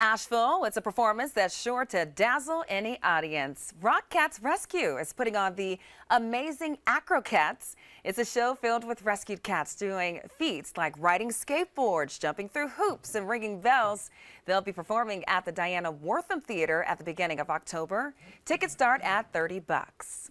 Asheville, it's a performance that's sure to dazzle any audience. Rock Cats Rescue is putting on the Amazing Acro Cats. It's a show filled with rescued cats doing feats like riding skateboards, jumping through hoops, and ringing bells. They'll be performing at the Diana Wortham Theater at the beginning of October. Tickets start at 30 bucks.